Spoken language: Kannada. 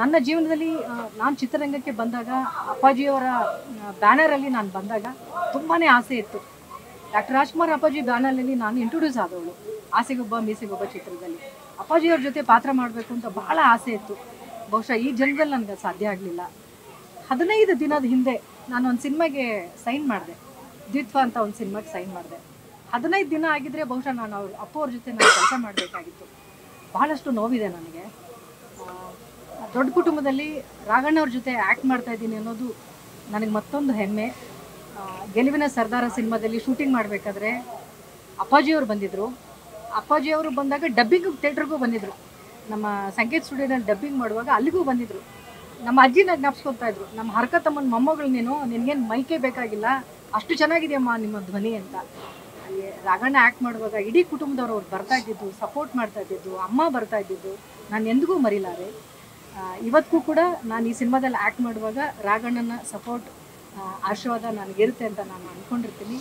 ನನ್ನ ಜೀವನದಲ್ಲಿ ನಾನು ಚಿತ್ರರಂಗಕ್ಕೆ ಬಂದಾಗ, ಅಪ್ಪಾಜಿಯವರ ಬ್ಯಾನರಲ್ಲಿ ನಾನು ಬಂದಾಗ ತುಂಬಾ ಆಸೆ ಇತ್ತು. ಡಾಕ್ಟರ್ ರಾಜ್ಕುಮಾರ್ ಅಪ್ಪಾಜಿ ಬ್ಯಾನರಲ್ಲಿ ನಾನು ಇಂಟ್ರೊಡ್ಯೂಸ್ ಆದವಳು, ಆಸೆಗೊಬ್ಬ, ಮೀಸೆಗೊಬ್ಬ ಚಿತ್ರದಲ್ಲಿ. ಅಪ್ಪಾಜಿಯವ್ರ ಜೊತೆ ಪಾತ್ರ ಮಾಡಬೇಕು ಅಂತ ಬಹಳ ಆಸೆ ಇತ್ತು. ಬಹುಶಃ ಈ ಜನ್ಮದಲ್ಲಿ ನನಗೆ ಸಾಧ್ಯ ಆಗಲಿಲ್ಲ. ಹದಿನೈದು ದಿನದ ಹಿಂದೆ ನಾನು ಒಂದು ಸಿನಿಮಾಗೆ ಸೈನ್ ಮಾಡಿದೆ. ದ್ವಿತ್ವ ಅಂತ ಒಂದು ಸಿನಿಮಾಗೆ ಸೈನ್ ಮಾಡಿದೆ. ಹದಿನೈದು ದಿನ ಆಗಿದ್ದರೆ ಬಹುಶಃ ನಾನು ಅವ್ರ ಅಪ್ಪ ಅವ್ರ ಜೊತೆ ನಾನು ಕೆಲಸ ಮಾಡಬೇಕಾಗಿತ್ತು. ಬಹಳಷ್ಟು ನೋವಿದೆ ನನಗೆ. ದೊಡ್ಡ ಕುಟುಂಬದಲ್ಲಿ ರಾಘಣ್ಣವ್ರ ಜೊತೆ ಆ್ಯಕ್ಟ್ ಮಾಡ್ತಾ ಇದ್ದೀನಿ ಅನ್ನೋದು ನನಗೆ ಮತ್ತೊಂದು ಹೆಮ್ಮೆ. ಗೆಲುವಿನ ಸರ್ದಾರ ಸಿನಿಮಾದಲ್ಲಿ ಶೂಟಿಂಗ್ ಮಾಡಬೇಕಾದ್ರೆ ಅಪ್ಪಾಜಿಯವರು ಬಂದಿದ್ದರು ಅಪ್ಪಾಜಿಯವರು ಬಂದಾಗ ಡಬ್ಬಿಂಗ್ ಥಿಯೇಟ್ರಿಗೂ ಬಂದಿದ್ದರು ನಮ್ಮ ಸಂಗೀತ ಸ್ಟುಡಿಯೋದಲ್ಲಿ ಡಬ್ಬಿಂಗ್ ಮಾಡುವಾಗ ಅಲ್ಲಿಗೂ ಬಂದಿದ್ದರು ನಮ್ಮ ಅಜ್ಜಿನ ಜ್ಞಾಪಿಸ್ಕೊತಾ ಇದ್ರು, ನಮ್ಮ ಹರ್ಕ ಮೊಮ್ಮಗಳು ನೀನು, ನಿನಗೇನು ಮೈಕೆ ಬೇಕಾಗಿಲ್ಲ, ಅಷ್ಟು ಚೆನ್ನಾಗಿದೆಯಮ್ಮ ನಿಮ್ಮ ಧ್ವನಿ ಅಂತ. ಅಲ್ಲಿ ರಾಘಣ್ಣ ಆ್ಯಕ್ಟ್ ಮಾಡುವಾಗ ಇಡೀ ಕುಟುಂಬದವರು ಅವ್ರು ಬರ್ತಾ ಇದ್ದಿದ್ದು ಸಪೋರ್ಟ್ ಮಾಡ್ತಾ ಇದ್ದಿದ್ದು, ಅಮ್ಮ ಬರ್ತಾ ಇದ್ದಿದ್ದು, ನಾನು ಎಂದಿಗೂ ಮರಿಲಾರೆ. ಇವತ್ತಿಗೂ ಕೂಡ ನಾನು ಈ ಸಿನಿಮಾದಲ್ಲಿ ಆ್ಯಕ್ಟ್ ಮಾಡುವಾಗ ರಾಘಣ್ಣನ ಸಪೋರ್ಟ್ ಆಶೀರ್ವಾದ ನನಗಿರುತ್ತೆ ಅಂತ ನಾನು ಅಂದ್ಕೊಂಡಿರ್ತೀನಿ